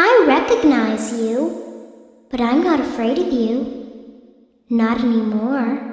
I recognize you, but I'm not afraid of you. Not anymore.